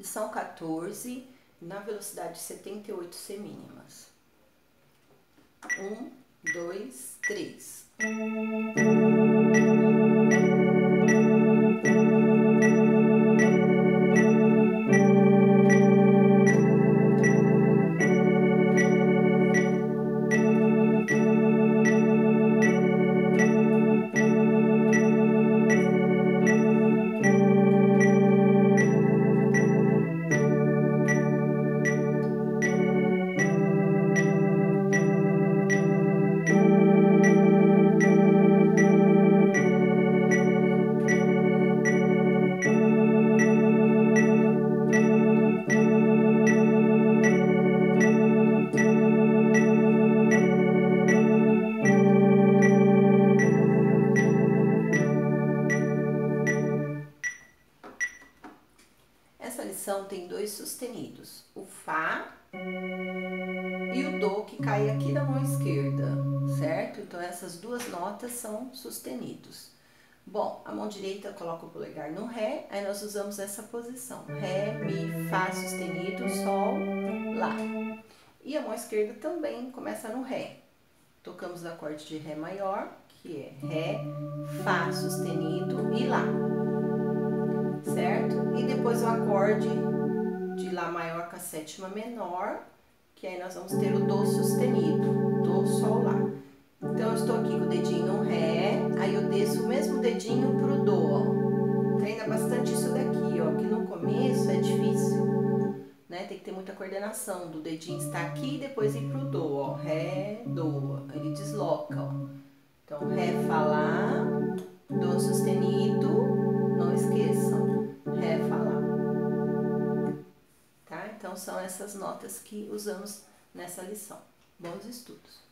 Lição 14, na velocidade 78 semínimas. 1, 2, 3. Essa lição tem dois sustenidos, o Fá e o Dó que cai aqui da mão esquerda, certo? Então essas duas notas são sustenidos. Bom, a mão direita coloca o polegar no Ré, aí nós usamos essa posição, Ré, Mi, Fá sustenido, Sol, Lá. E a mão esquerda também começa no Ré. Tocamos o acorde de Ré maior, que é Ré, Fá sustenido e Lá depois o acorde de Lá maior com a sétima menor, que aí nós vamos ter o Dó sustenido, Dó, Sol, Lá. Então, eu estou aqui com o dedinho no Ré, aí eu desço o mesmo dedinho pro Dó, ó. Treina bastante isso daqui, ó, que no começo é difícil, né? Tem que ter muita coordenação do dedinho estar aqui e depois ir pro Dó, ó. Ré, Dó, ele desloca, ó. Então, Ré, Fá, Lá, Dó sustenido, Então, são essas notas que usamos nessa lição. Bons estudos!